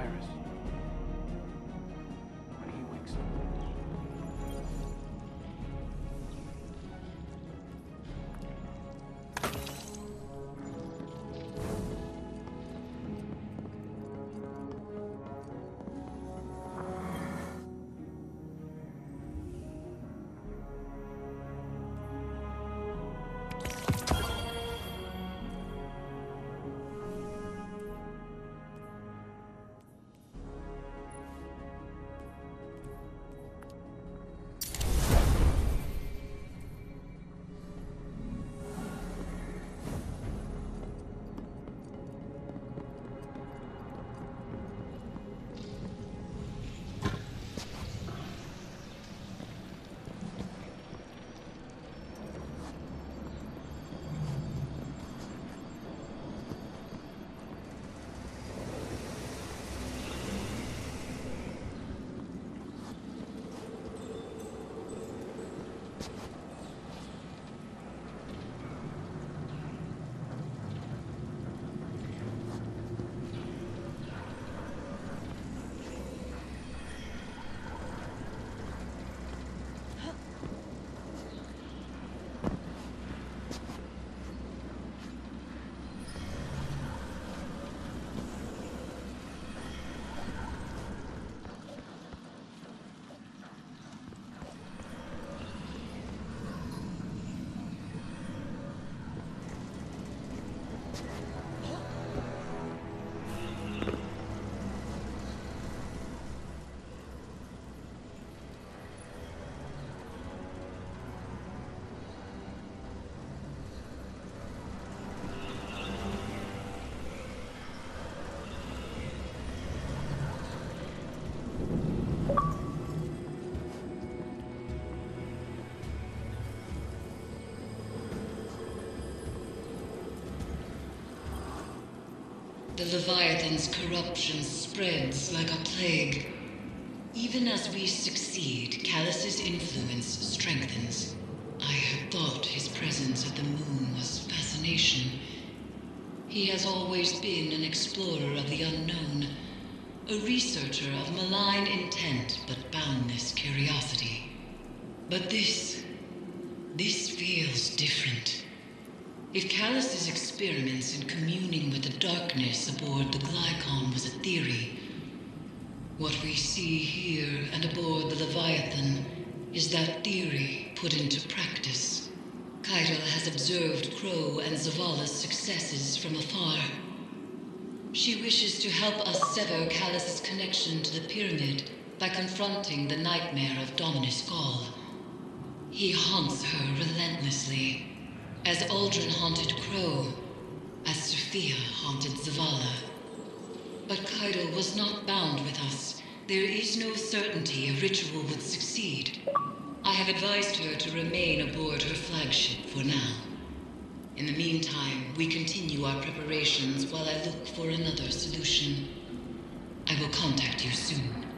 Cyrus. The Leviathan's corruption spreads like a plague. Even as we succeed, Calus's influence strengthens. I had thought his presence at the moon was fascination. He has always been an explorer of the unknown, a researcher of malign intent but boundless curiosity. But this. this feels different. If Calus's experiments in communing with the darkness aboard the Glykon was a theory, what we see here and aboard the Leviathan is that theory put into practice. Caiatl has observed Crow and Zavala's successes from afar. She wishes to help us sever Calus's connection to the pyramid by confronting the nightmare of Dominus Ghaul. He haunts her relentlessly, as Uldren haunted Crow, as Sophia haunted Zavala. But Caiatl was not bound with us. There is no certainty a ritual would succeed. I have advised her to remain aboard her flagship for now. In the meantime, we continue our preparations while I look for another solution. I will contact you soon.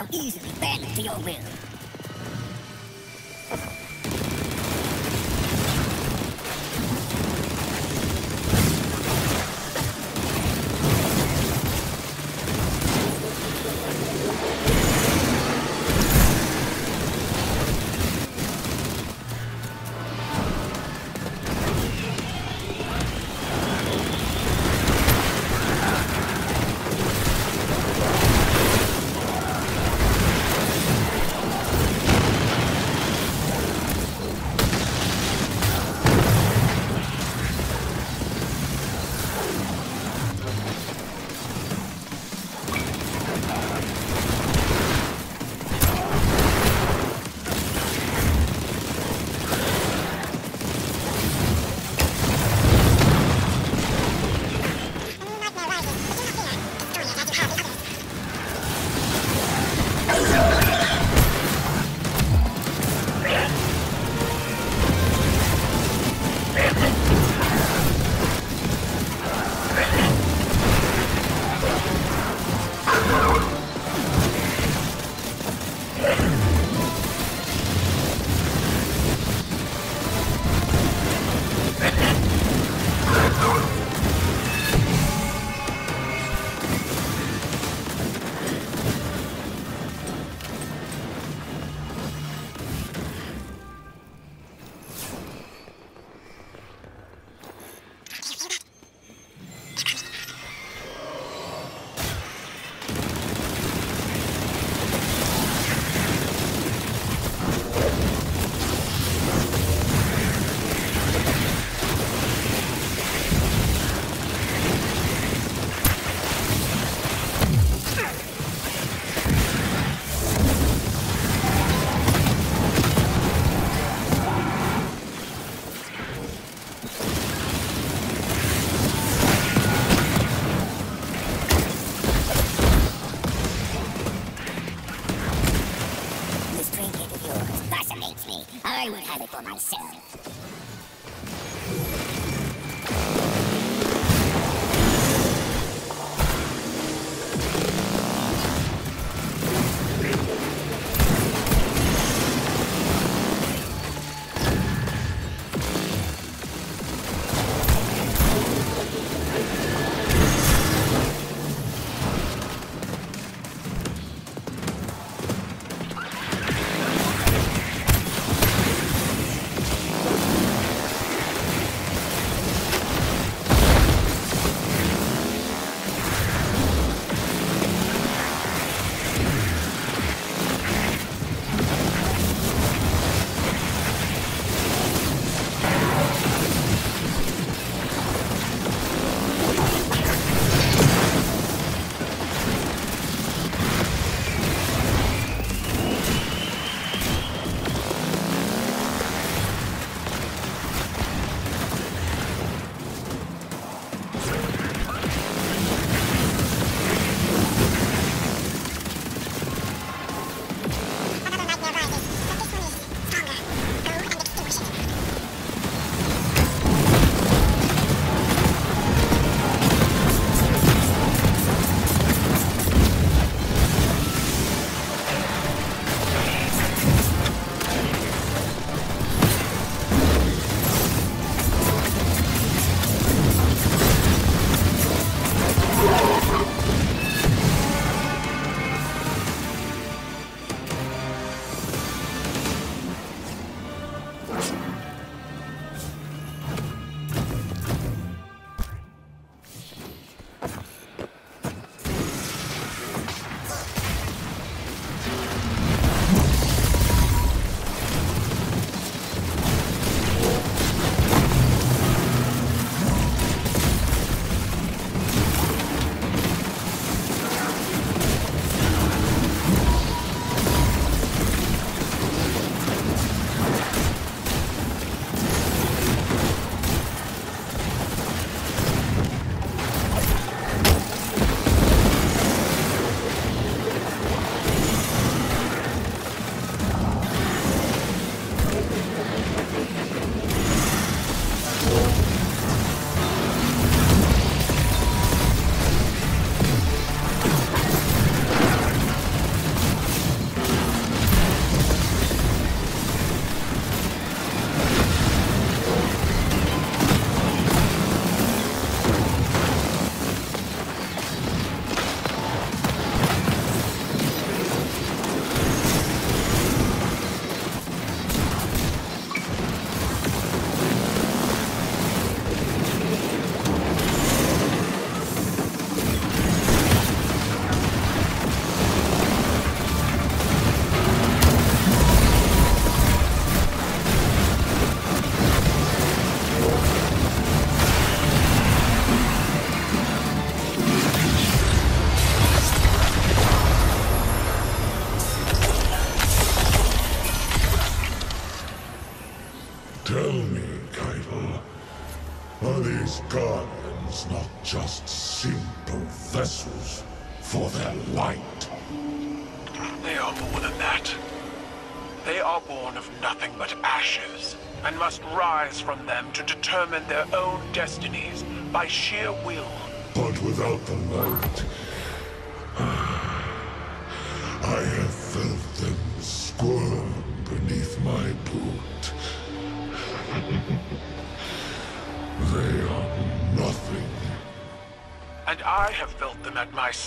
So easily bend to your will.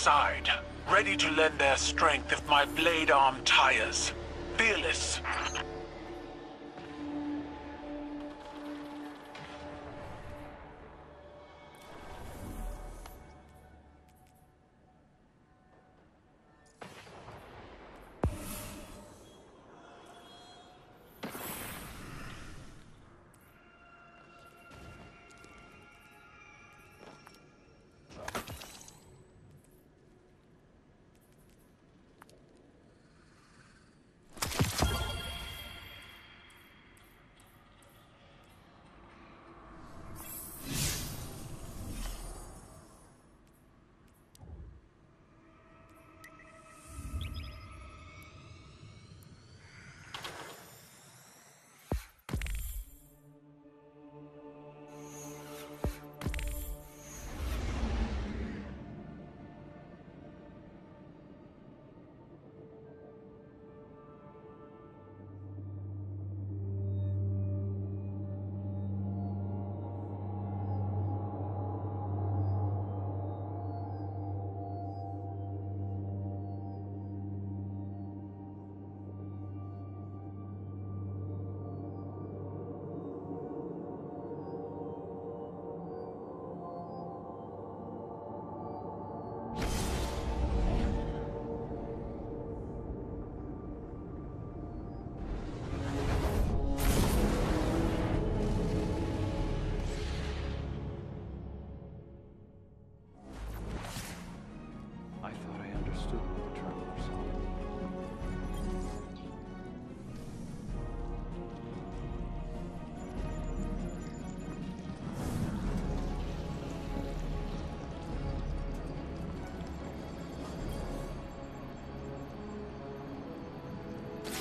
Side, ready to lend their strength if my blade arm tires. Fearless.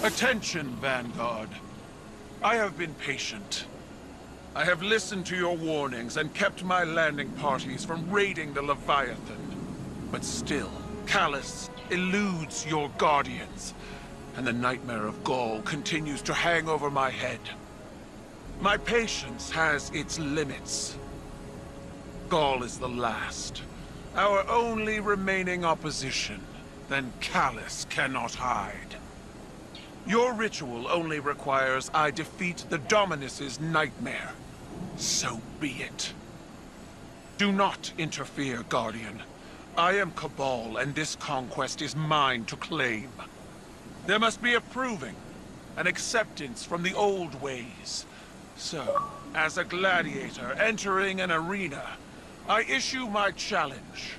Attention, Vanguard. I have been patient. I have listened to your warnings and kept my landing parties from raiding the Leviathan. But still, Calus eludes your guardians, and the nightmare of Ghaul continues to hang over my head. My patience has its limits. Ghaul is the last, our only remaining opposition. Then Calus cannot hide. Your ritual only requires I defeat the Dominus's nightmare. So be it. Do not interfere, Guardian. I am Cabal, and this conquest is mine to claim. There must be a proving, an acceptance from the old ways. So, as a gladiator entering an arena, I issue my challenge.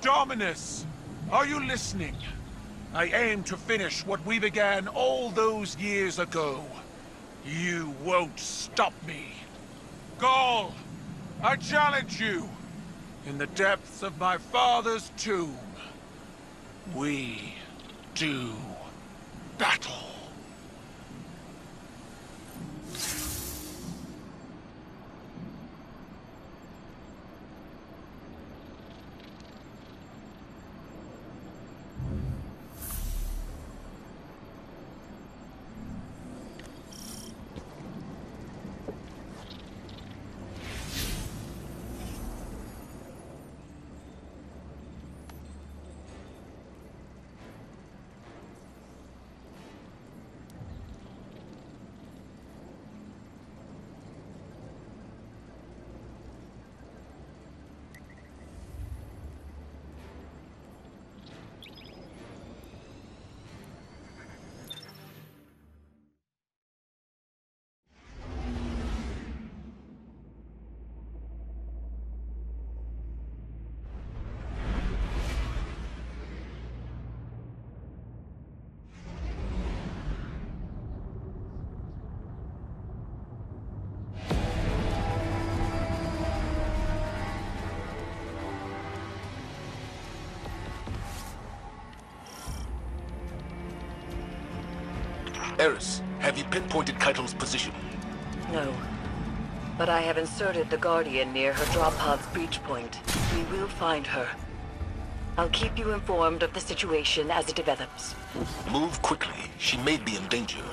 Dominus, are you listening? I aim to finish what we began all those years ago. You won't stop me. Ghaul, I challenge you. In the depths of my father's tomb, we do battle. Eris, have you pinpointed Caiatl's position? No. But I have inserted the Guardian near her drop pod's breach point. We will find her. I'll keep you informed of the situation as it develops. Move quickly. She may be in danger.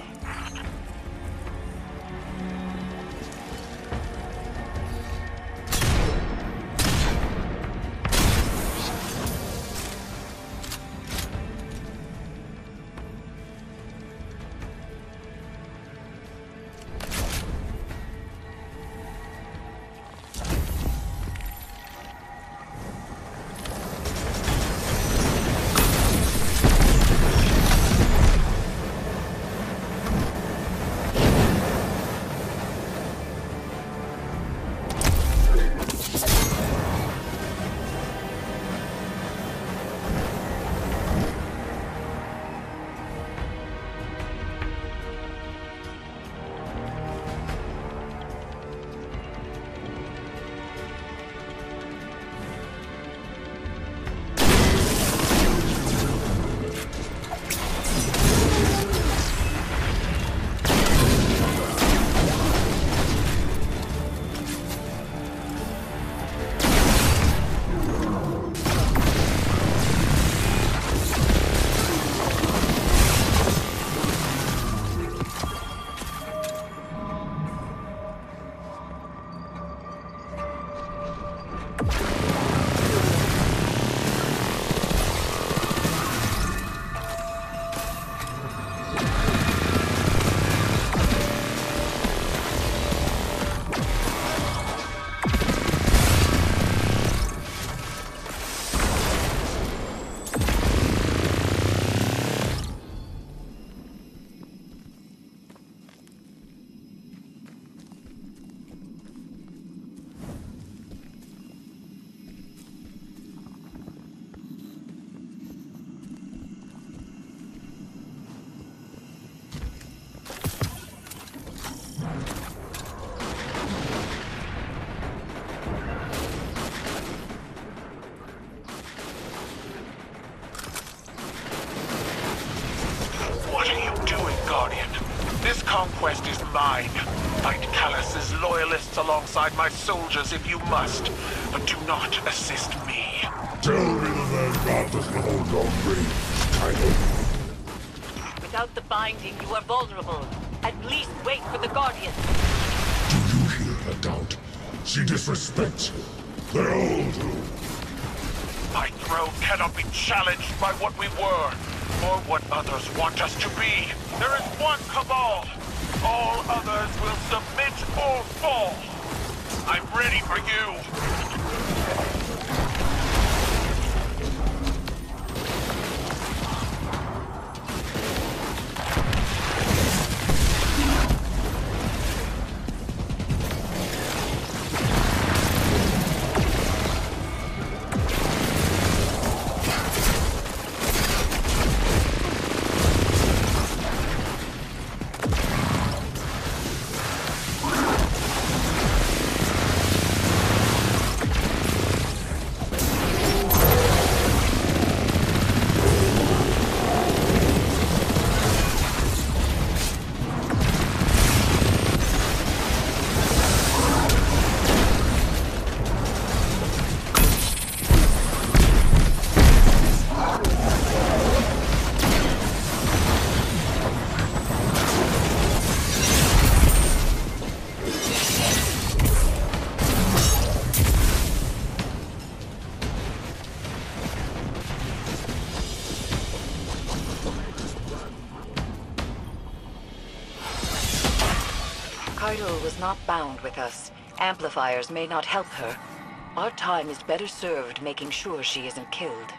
Alongside my soldiers if you must, but do not assist me. Tell me the Vanguard does not hold long range, Caiatl. Without the binding, you are vulnerable. At least wait for the Guardian. Do you hear her doubt? She disrespects you. They all do. My throne cannot be challenged by what we were, or what others want us to be. There is one Cabal. All others will submit or fall. Ready for you. With us. Amplifiers may not help her. Our time is better served making sure she isn't killed.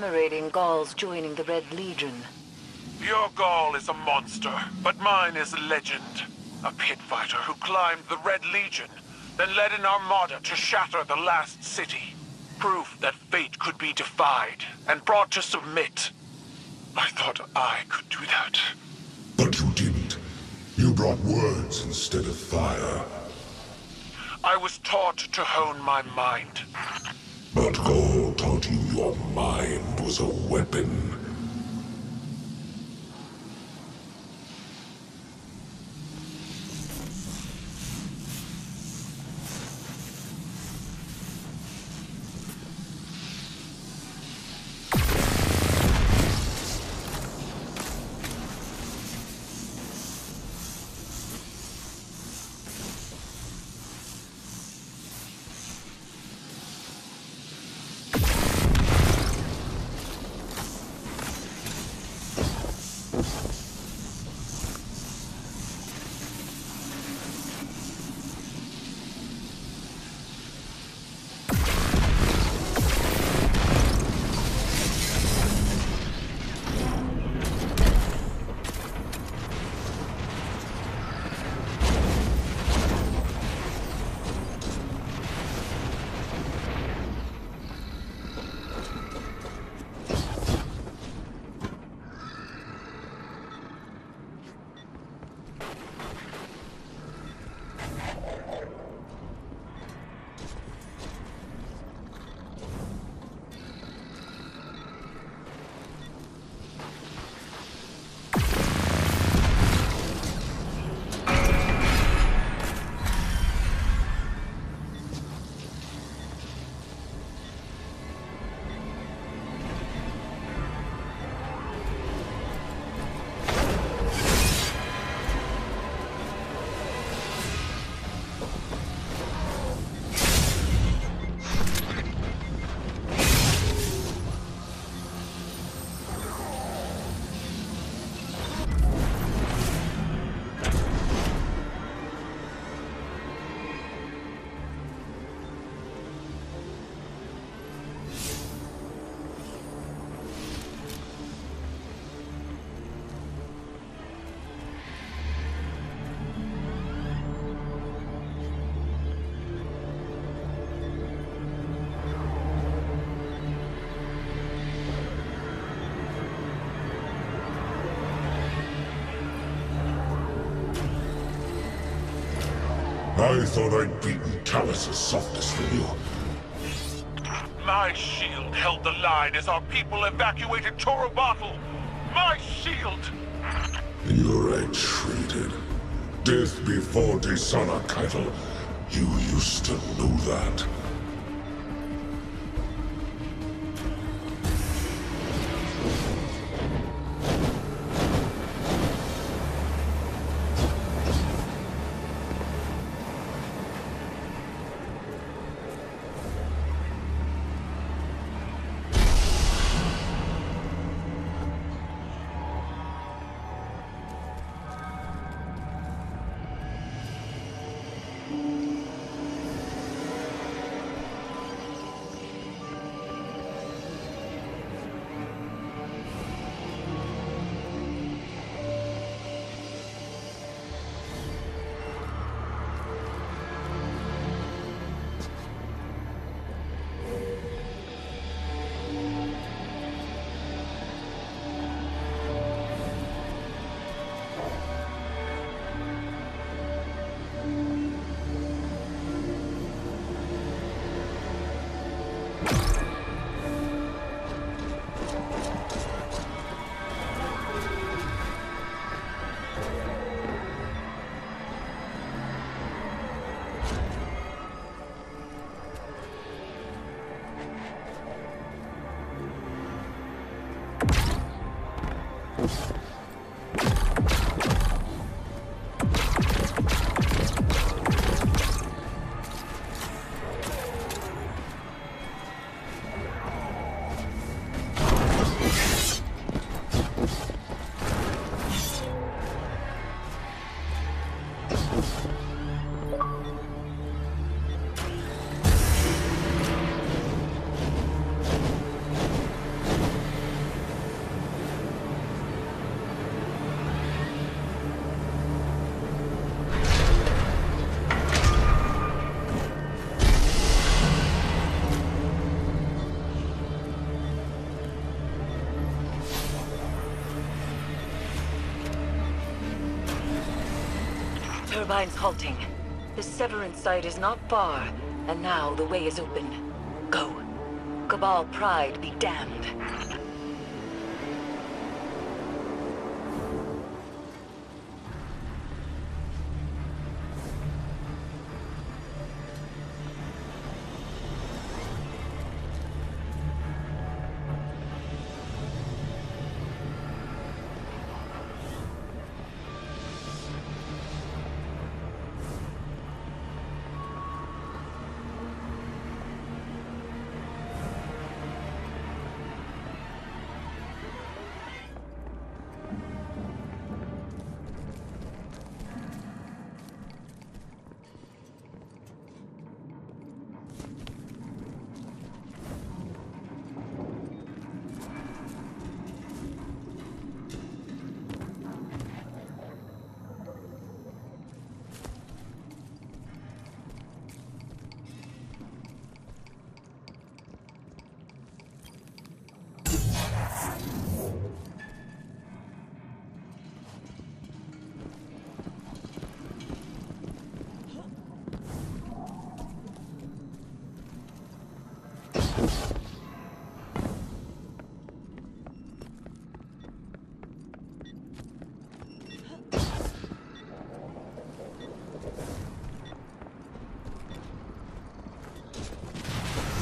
Commemorating Ghauls joining the Red Legion. Your Ghaul is a monster, but mine is a legend. A pit fighter who climbed the Red Legion, then led an armada to shatter the last city. Proof that fate could be defied and brought to submit. I thought I could do that. But you didn't. You brought words instead of fire. I was taught to hone my mind. But Ghaul taught you your mind was a weapon. I thought I'd beaten Calus's softness for you. My shield held the line as our people evacuated Torobatl. My shield! You're retreated. Death before dishonor, Caiatl. You used to know that. Carbine's halting. The Severance site is not far, and now the way is open. Go. Cabal pride be damned.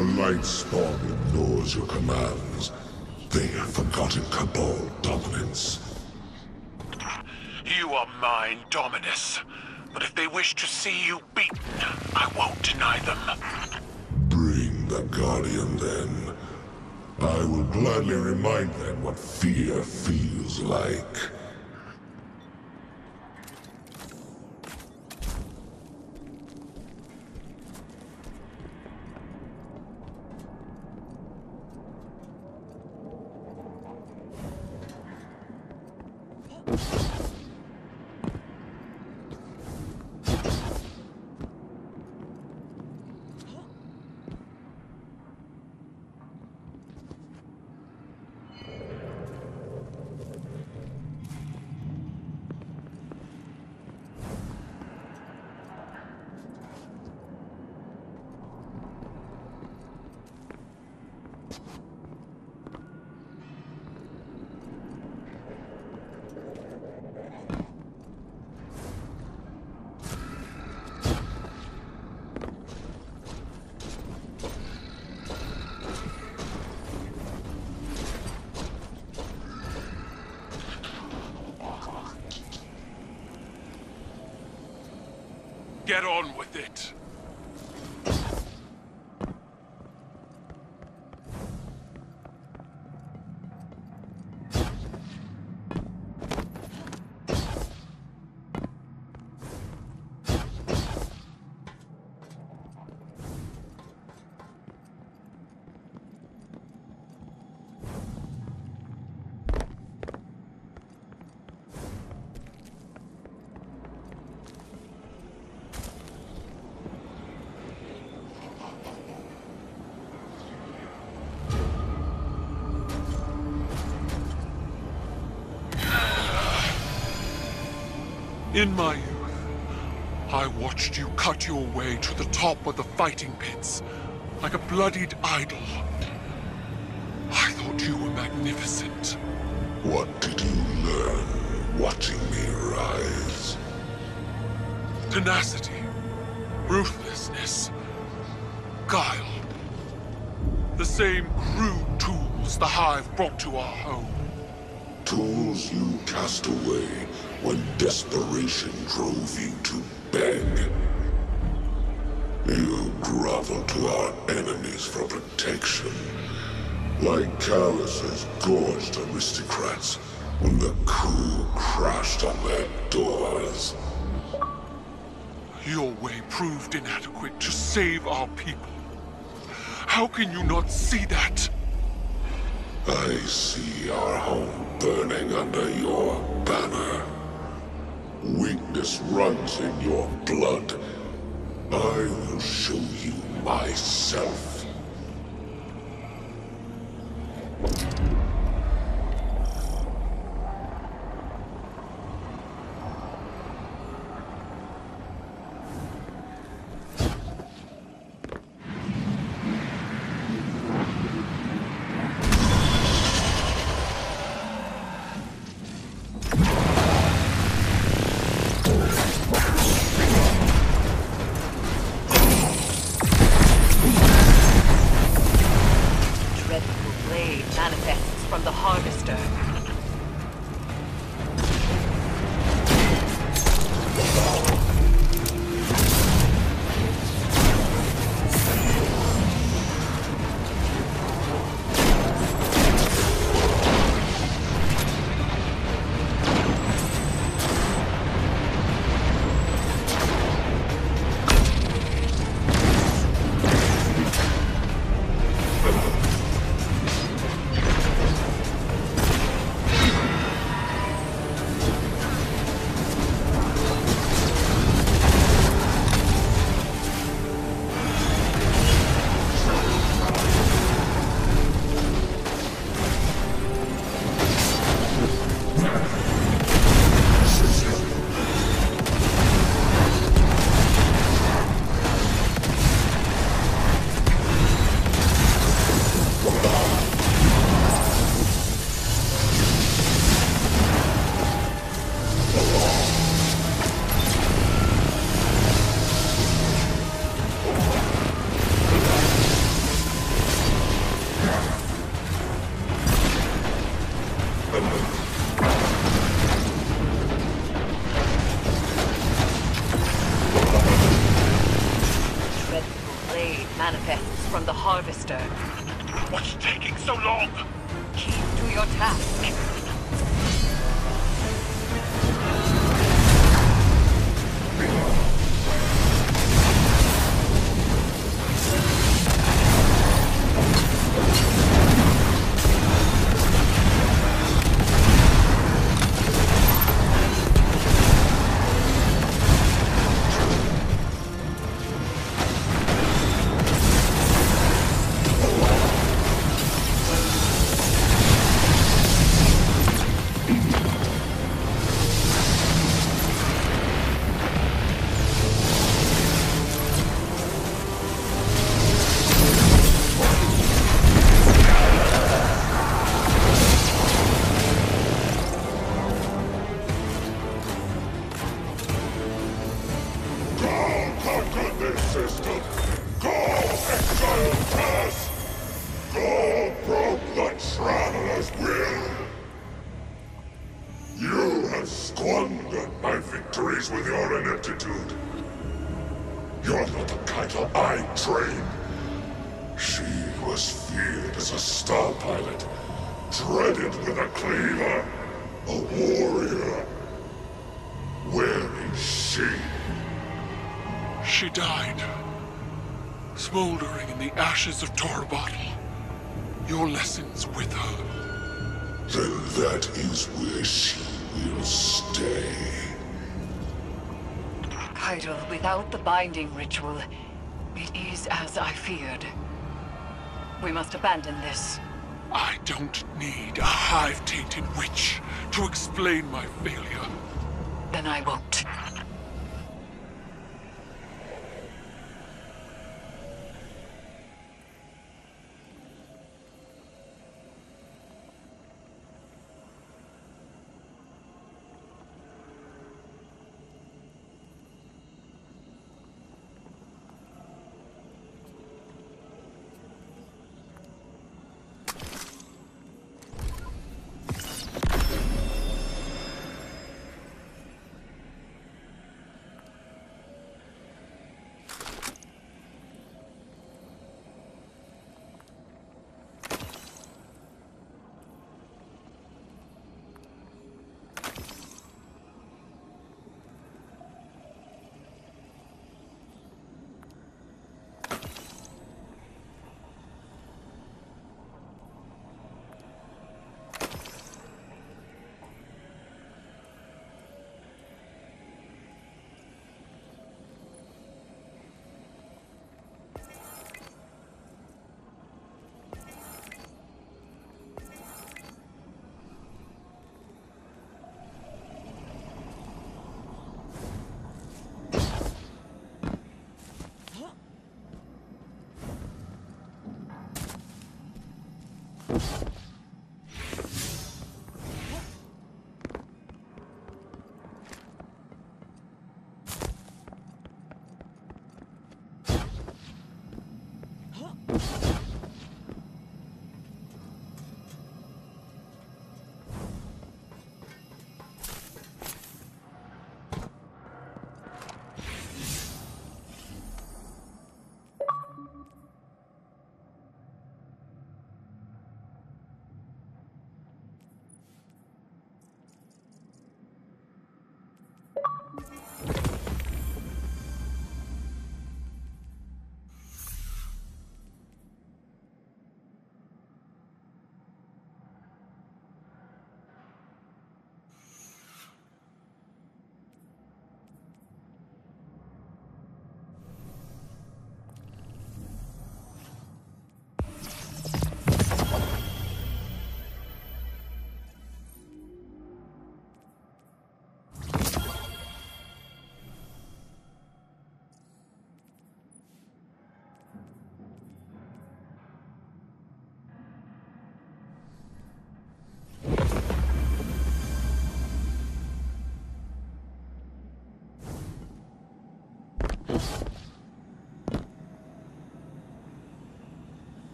The Light Spawn ignores your commands. They have forgotten Cabal dominance. You are mine, Dominus. But if they wish to see you beaten, I won't deny them. Bring the Guardian then. I will gladly remind them what fear feels like. Get on with it. In my youth, I watched you cut your way to the top of the fighting pits, like a bloodied idol. I thought you were magnificent. What did you learn watching me rise? Tenacity, ruthlessness, guile. The same crude tools the Hive brought to our home. Tools you cast away when desperation drove you to beg. You grovel to our enemies for protection. Like Calus's gorged aristocrats when the coup crashed on their doors. Your way proved inadequate to save our people. How can you not see that? I see our home burning under your banner. Weakness runs in your blood. I will show you myself. Ashes of Torobatl. Your lessons with her. Then that is where she will stay. Caiatl, without the binding ritual, it is as I feared. We must abandon this. I don't need a hive-tainted witch to explain my failure. Then I won't.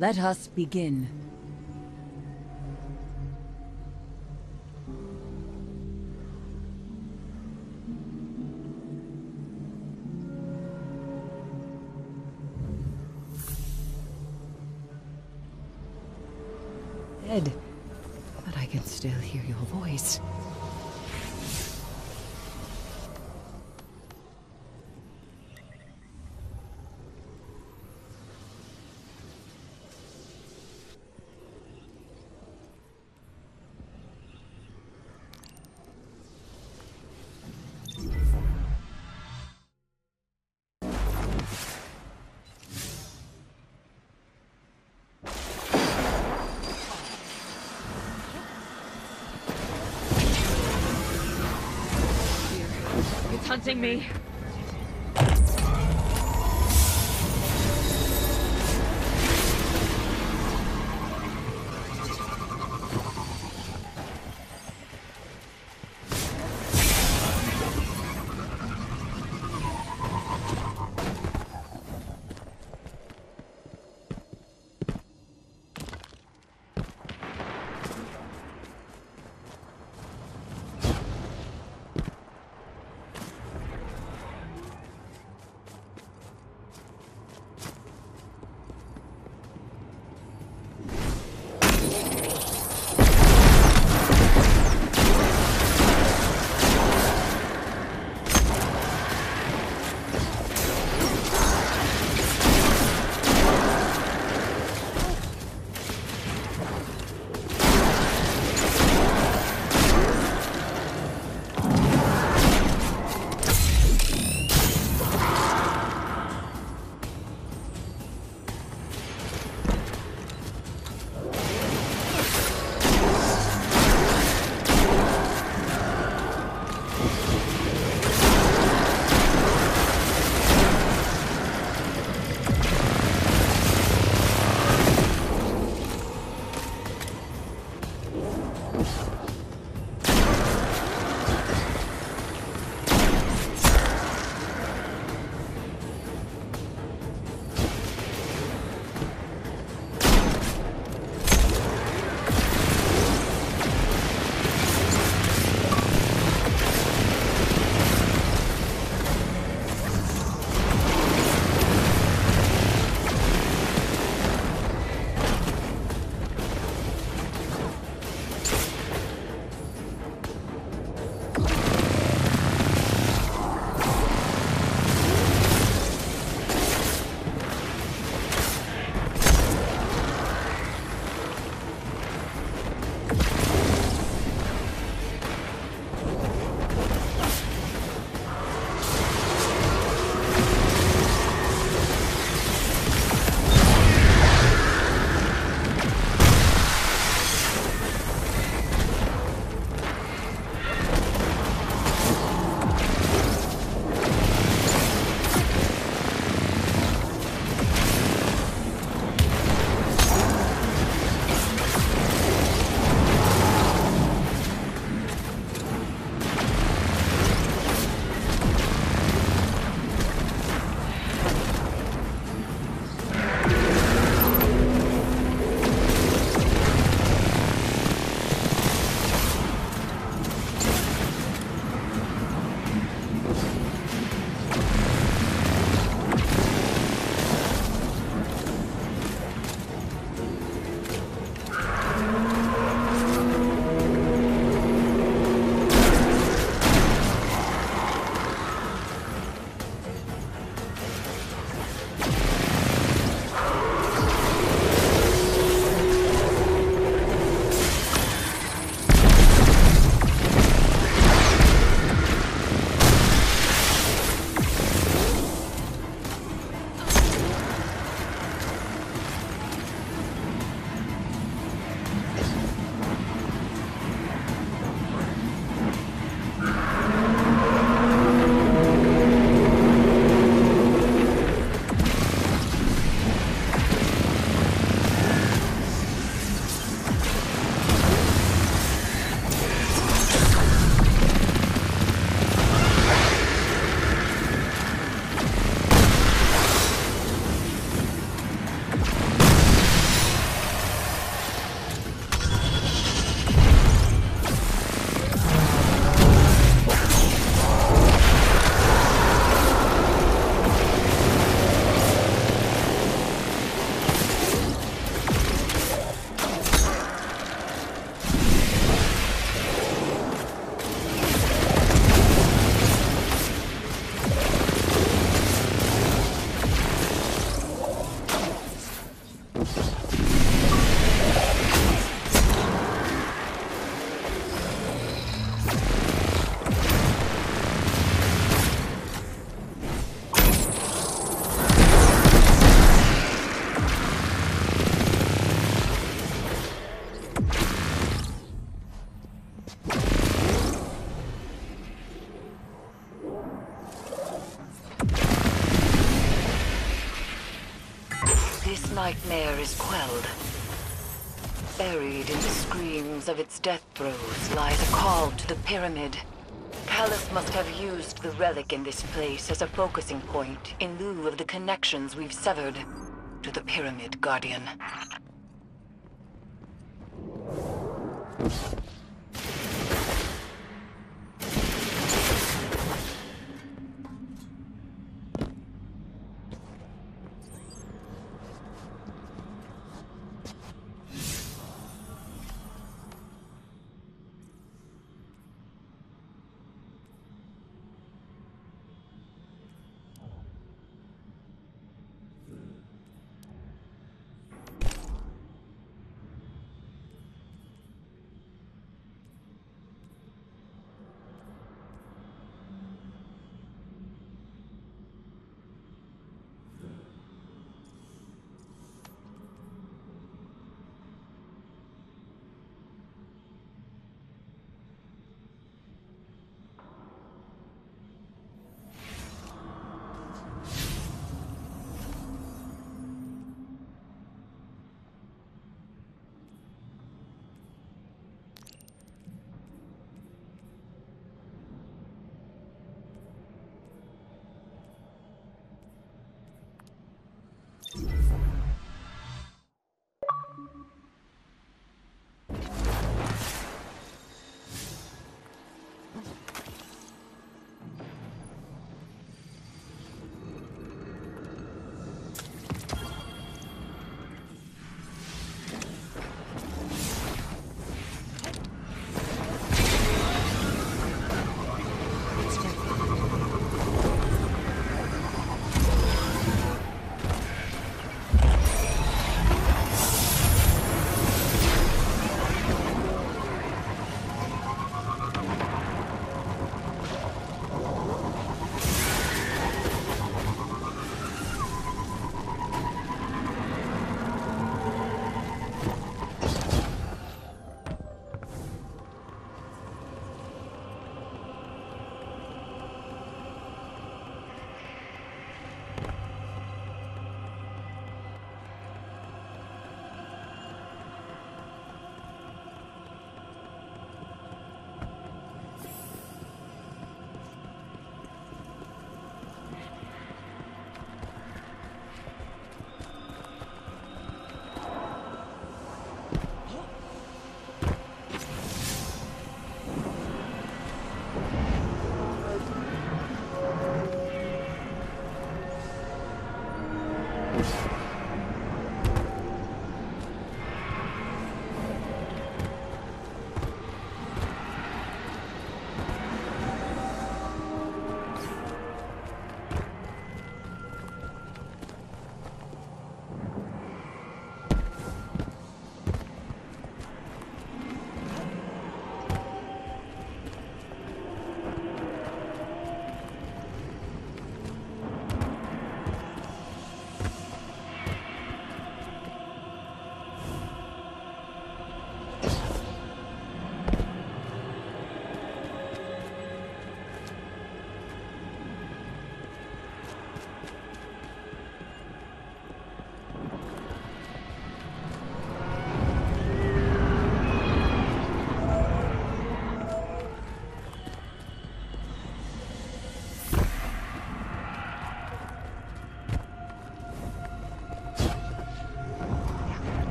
Let us begin. Dead. But I can still hear your voice. Hunting me. Nightmare is quelled. Buried in the screams of its death throes lies a call to the pyramid. Calus must have used the relic in this place as a focusing point in lieu of the connections we've severed to the Pyramid Guardian.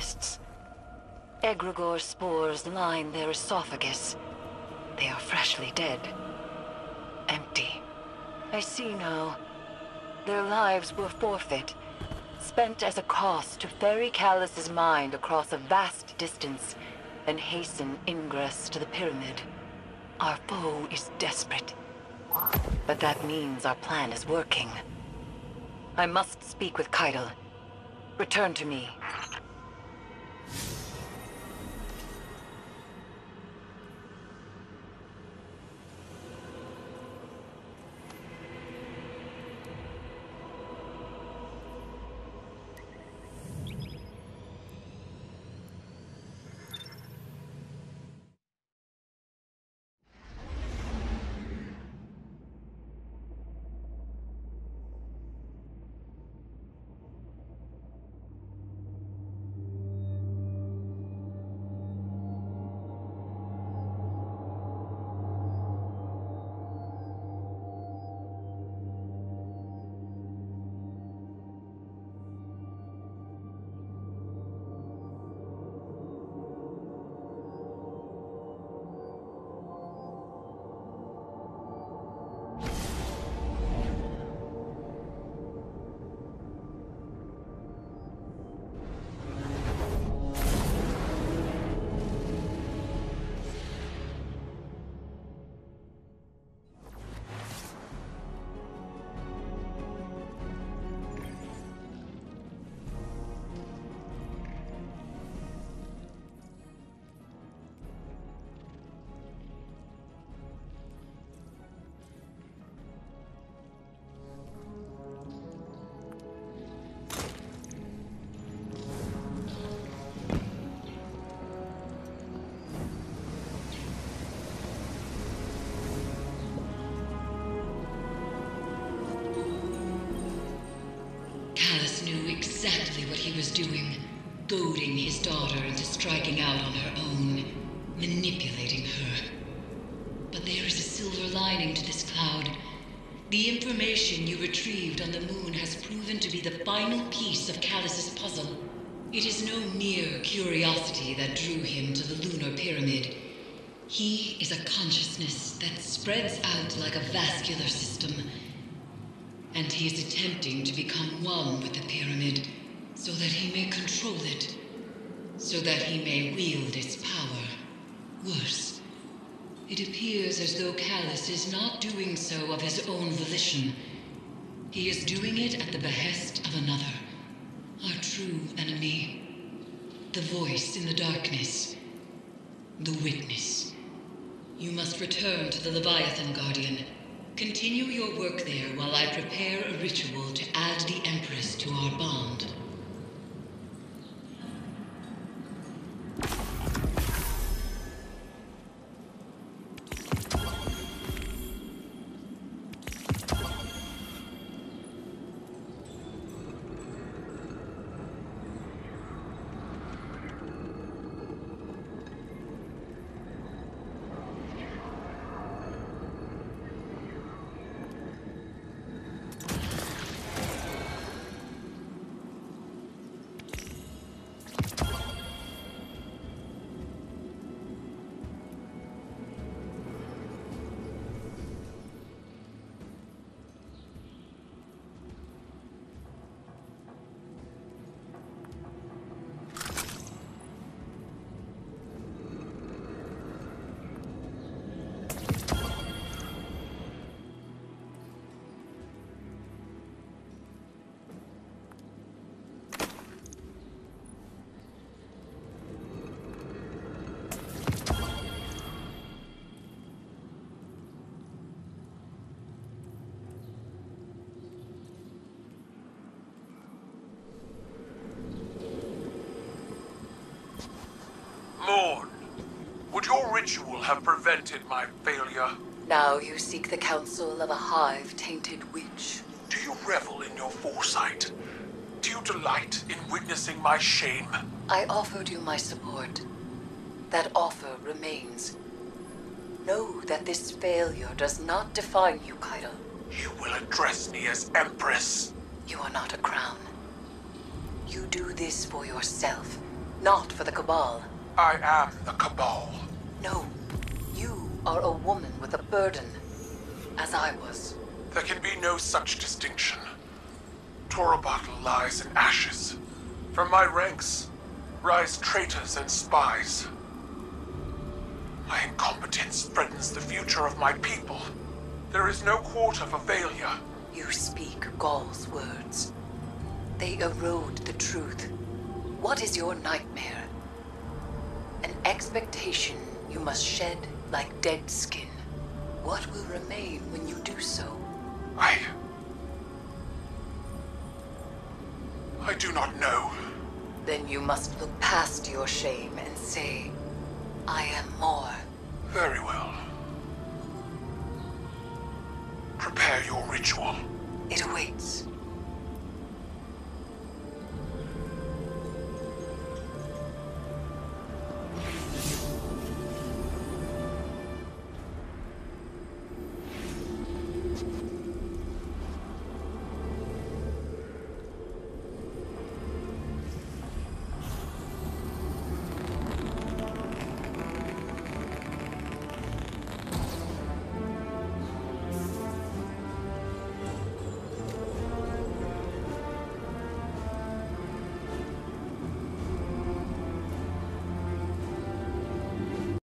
Calus's. Egregore spores line their esophagus. They are freshly dead. Empty. I see now. Their lives were forfeit, spent as a cost to ferry Calus's mind across a vast distance and hasten ingress to the pyramid. Our foe is desperate. But that means our plan is working. I must speak with Caiatl. Return to me. Calus knew exactly what he was doing, goading his daughter into striking out on her. The final piece of Calus's puzzle. It is no mere curiosity that drew him to the lunar pyramid. He is a consciousness that spreads out like a vascular system. And he is attempting to become one with the pyramid so that he may control it, so that he may wield its power. Worse, it appears as though Calus is not doing so of his own volition. He is doing it at the behest of another, our true enemy. The voice in the darkness. The witness. You must return to the Leviathan Guardian. Continue your work there while I prepare a ritual to add the Empress to our bond. Have prevented my failure? Now you seek the counsel of a hive-tainted witch. Do you revel in your foresight? Do you delight in witnessing my shame? I offered you my support. That offer remains. Know that this failure does not define you, Caiatl. You will address me as Empress. You are not a crown. You do this for yourself, not for the Cabal. I am the Cabal. No, are a woman with a burden, as I was. There can be no such distinction. Torobatl lies in ashes. From my ranks rise traitors and spies. My incompetence threatens the future of my people. There is no quarter for failure. You speak Ghaul's words. They erode the truth. What is your nightmare? An expectation you must shed like dead skin. What will remain when you do so? I. I do not know. Then you must look past your shame and say, I am more. Very well. Prepare your ritual. It awaits.